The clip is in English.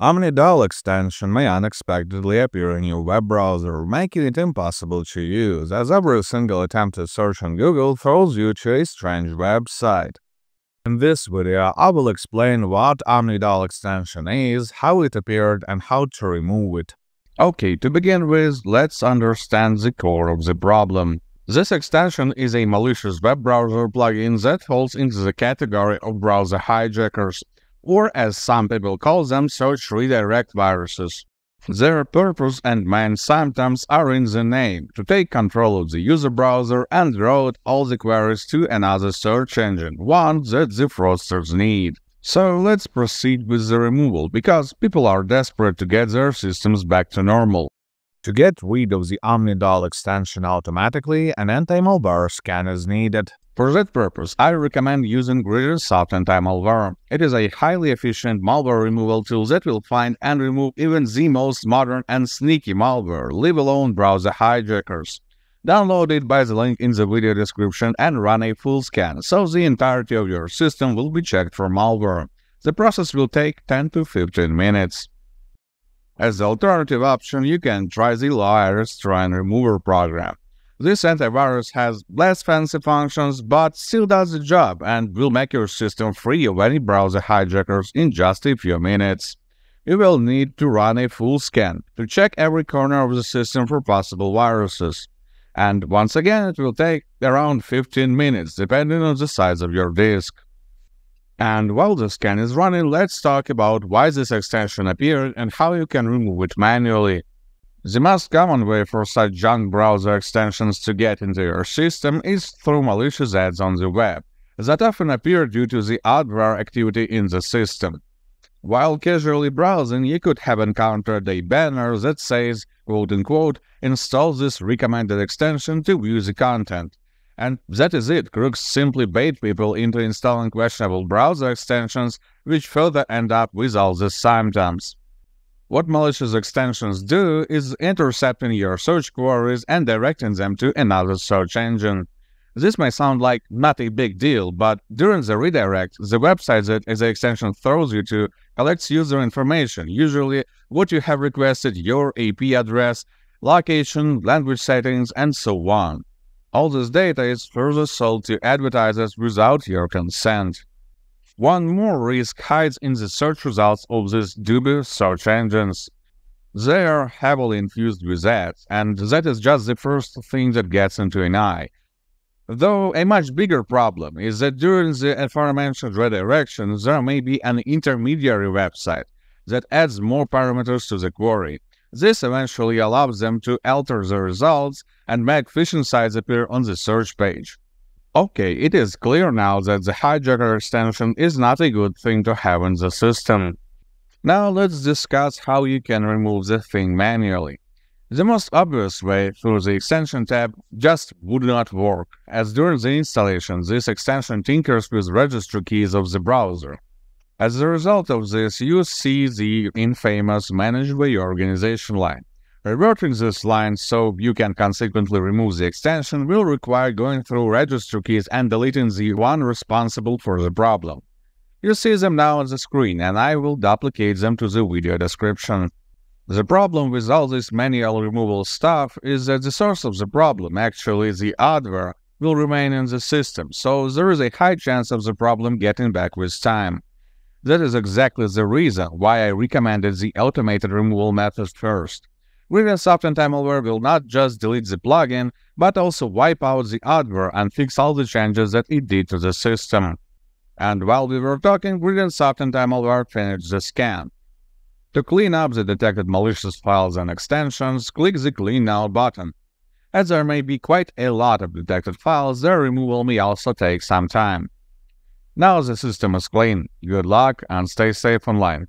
Omnidol extension may unexpectedly appear in your web browser, making it impossible to use, as every single attempted search on Google throws you to a strange website. In this video, I will explain what Omnidol extension is, how it appeared, and how to remove it. Okay, to begin with, let's understand the core of the problem. This extension is a malicious web browser plugin that falls into the category of browser hijackers or as some people call them, search redirect viruses. Their purpose and main symptoms are in the name to take control of the user browser and route all the queries to another search engine, one that the fraudsters need. So let's proceed with the removal because people are desperate to get their systems back to normal. To get rid of the Omnidol extension automatically, an anti-malware scan is needed. For that purpose, I recommend using GridinSoft Anti-Malware. It is a highly efficient malware removal tool that will find and remove even the most modern and sneaky malware, leave alone browser hijackers. Download it by the link in the video description and run a full scan, so the entirety of your system will be checked for malware. The process will take 10 to 15 minutes. As the alternative option, you can try the Loaris Trojan Remover program. This antivirus has less fancy functions, but still does the job and will make your system free of any browser hijackers in just a few minutes. You will need to run a full scan to check every corner of the system for possible viruses. And once again, it will take around 15 minutes depending on the size of your disk. And while the scan is running, let's talk about why this extension appeared and how you can remove it manually. The most common way for such junk browser extensions to get into your system is through malicious ads on the web that often appear due to the adware activity in the system. While casually browsing, you could have encountered a banner that says, quote unquote, install this recommended extension to view the content. And that is it. Crooks simply bait people into installing questionable browser extensions, which further end up with all the symptoms. What malicious extensions do is intercepting your search queries and directing them to another search engine. This may sound like not a big deal, but during the redirect, the website that the extension throws you to collects user information, usually what you have requested, your IP address, location, language settings, and so on. All this data is further sold to advertisers without your consent. One more risk hides in the search results of these dubious search engines. They are heavily infused with ads, and that is just the first thing that gets into an eye. Though a much bigger problem is that during the aforementioned redirection, there may be an intermediary website that adds more parameters to the query, this eventually allows them to alter the results and make phishing sites appear on the search page. Okay, it is clear now that the hijacker extension is not a good thing to have in the system. Now let's discuss how you can remove the thing manually. The most obvious way through the extension tab just would not work, as during the installation this extension tinkers with registry keys of the browser. As a result of this, you see the infamous Manage by Organization line. Reverting this line so you can consequently remove the extension will require going through registry keys and deleting the one responsible for the problem. You see them now on the screen, and I will duplicate them to the video description. The problem with all this manual removal stuff is that the source of the problem, actually the adware, will remain in the system, so there is a high chance of the problem getting back with time. That is exactly the reason why I recommended the automated removal method first. GridinSoft Anti-Malware will not just delete the plugin, but also wipe out the adware and fix all the changes that it did to the system. And while we were talking, GridinSoft Anti-Malware finished the scan. To clean up the detected malicious files and extensions, click the Clean Now button. As there may be quite a lot of detected files, their removal may also take some time. Now the system is clean. Good luck and stay safe online.